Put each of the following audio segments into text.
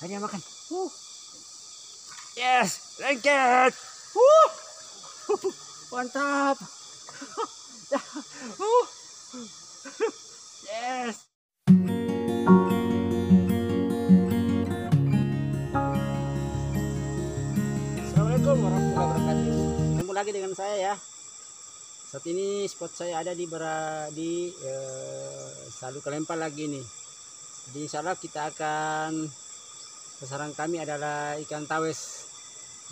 Tanya makan. Uh. Yes, lengket. Uh. Mantap. uh. Yes. Assalamualaikum warahmatullahi wabarakatuh. Ketemu lagi dengan saya ya. Saat ini spot saya ada di Bara di eh, Salu Kelempal lagi nih. Di sana kita akan sasaran kami adalah ikan tawes.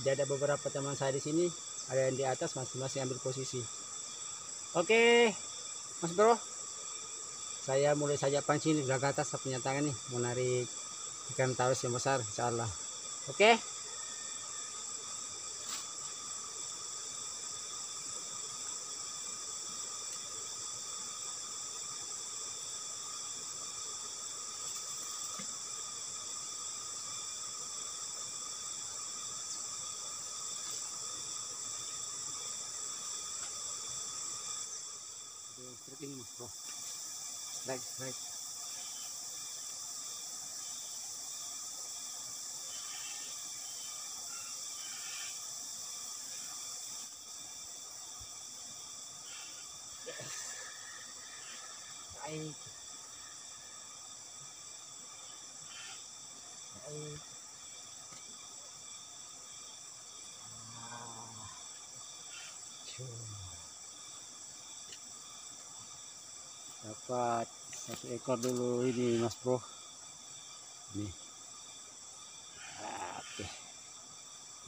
Jadi ada beberapa teman saya di sini, ada yang di atas masing-masing ambil posisi. Oke, Mas Bro. Saya mulai saja pancing di belakang atas punya tangan nih mau narik ikan tawes yang besar insyaallah. Oke. Strike ini mas bro. Strike, strike. Baik. Baik. Ah. Dapat satu ekor dulu ini mas bro. Ini. Oke.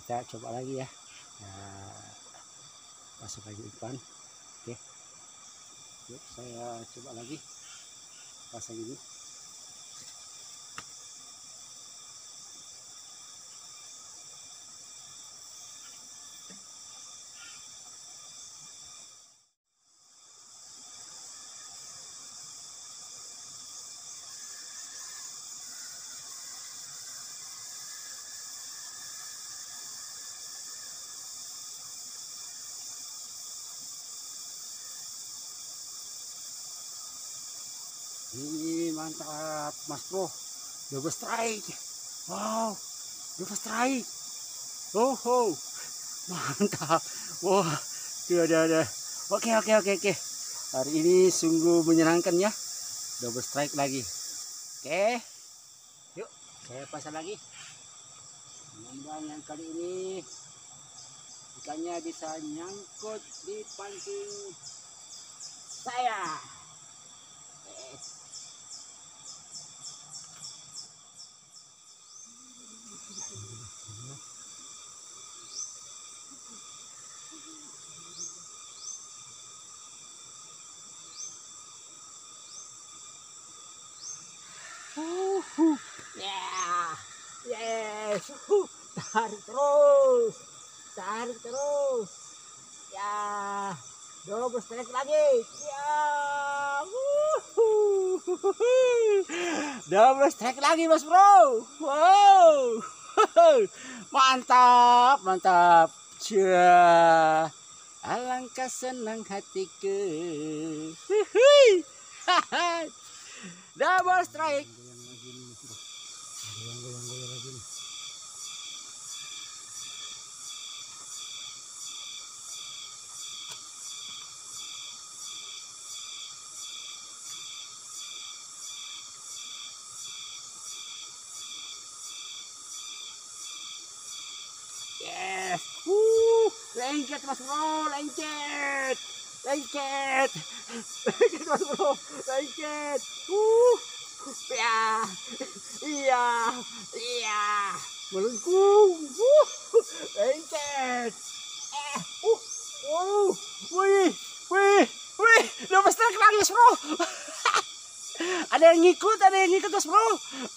Kita coba lagi ya. Nah, masuk lagi ikan oke. Yuk saya coba lagi. Pasang ini Ini mantap, Mas Bro. Double strike. Wow, double strike. Oh, oh. mantap. Wah, tuh ada ada. Oke, oke, oke, oke. Hari ini sungguh menyenangkan ya. Double strike lagi. Oke. Yuk, saya pasang lagi. Mudah-mudahan yang kali ini ikannya bisa nyangkut di pancing saya. Yes. Uhuh. Yeah. Yes. Uhuh. Tarik terus. Tarik terus. Ya. Double strike lagi. Ya. Double strike lagi, Mas Bro. Wow. Mantap, mantap. Cia. Alangkah senang hatiku. Double strike. Woo. Lengket mas bro, lengket. Lengket. Lengket mas bro, lengket. Woo. Ya. Iya. Iya. Melengkung. Woo. Lengket. Eh. Uh. Wow. Wih. Wih. Wih. Strike lagi mas bro. ada yang ngikut, ada yang ngikut mas bro.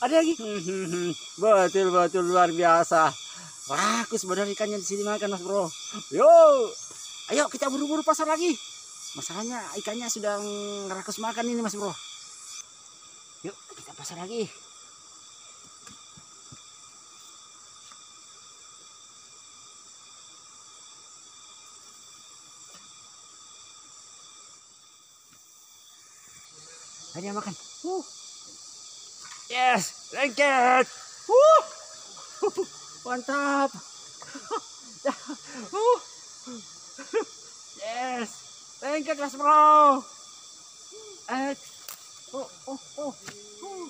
Ada yang ngikut. betul betul luar biasa. Aku sebenarnya ikannya di sini makan, Mas Bro. Yo, ayo kita buru-buru pasar lagi. Masalahnya ikannya sudah ngerakus makan ini, Mas Bro. Yuk, kita pasar lagi. Hanya makan. Uh. Yes, lengket. Uh. mantap. Uh. Yes. Lengket mas bro. Eh. Oh, oh, oh. Uh.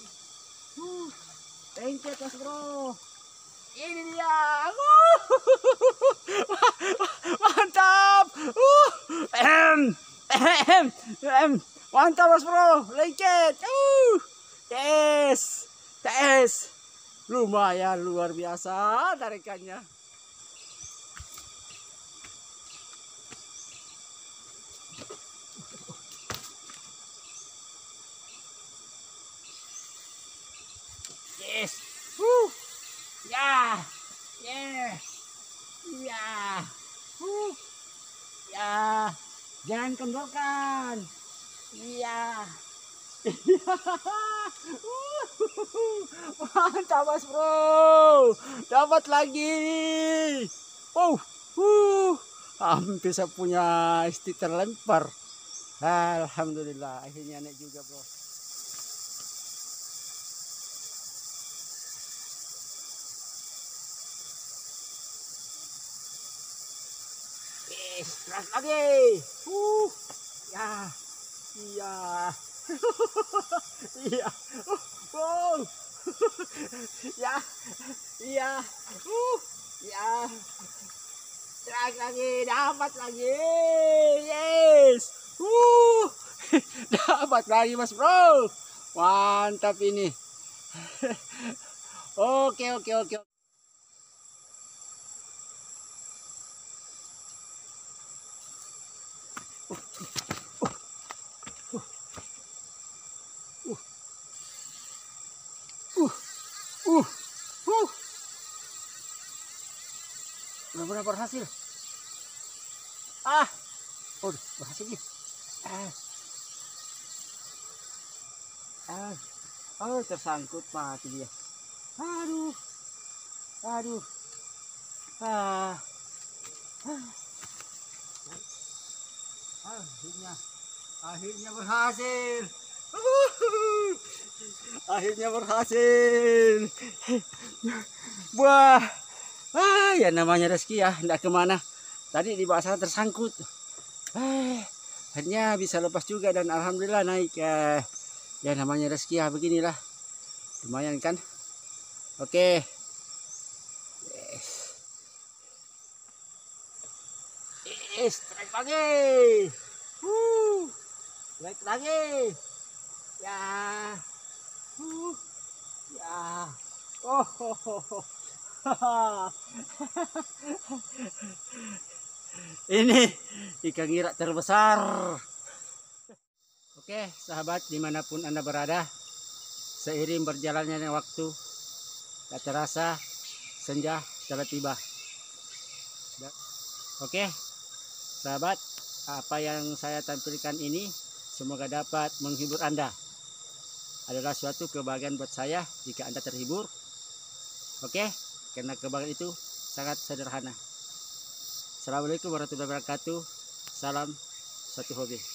Uh. Lengket mas bro. Ini dia. Mantap. Uh. Ehem. Ehem. Ehem. Mantap mas bro. Lengket. Uh. Yes. Yes. Lumayan luar biasa tarikannya. Yes. Woo. Ya. Yeah. Ya. Woo. Ya. Jangan kendorkan. Iya. Mantap mas bro. Dapat lagi. Oh. Uh. Hampir saya punya isti terlempar. Alhamdulillah. Akhirnya naik juga bro. Yes, keras lagi. Uh, ya, iya, iya, wow, ya, iya, uh, ya, keras lagi, dapat lagi, yes, uh, dapat lagi mas bro, mantap ini. Oke, oke, oke. Benar-benar berhasil. Ah, oh, berhasil nih. Ah, ah, oh tersangkut mati dia. Aduh, aduh, ah, ah. akhirnya, akhirnya berhasil. Akhirnya berhasil. Wah, ah, ya namanya rezeki ya, tidak ke mana. Tadi di bawah sana tersangkut. Eh, akhirnya bisa lepas juga dan alhamdulillah naik. Eh, ya namanya rezeki ya beginilah. Lumayan kan? Oke. Yes. Yes, strike lagi. Wuh, strike lagi. Ya. Uh, ya. Oh. Ho, ho, ho. Ini ikan ngira terbesar. Oke, sahabat di mana pun anda berada, seiring berjalannya waktu, tak terasa senja telah tiba. Oke, sahabat, apa yang saya tampilkan ini semoga dapat menghibur anda adalah suatu kebahagiaan buat saya jika Anda terhibur. Oke, karena kebahagiaan itu sangat sederhana. Assalamualaikum warahmatullahi wabarakatuh. Salam satu hobi.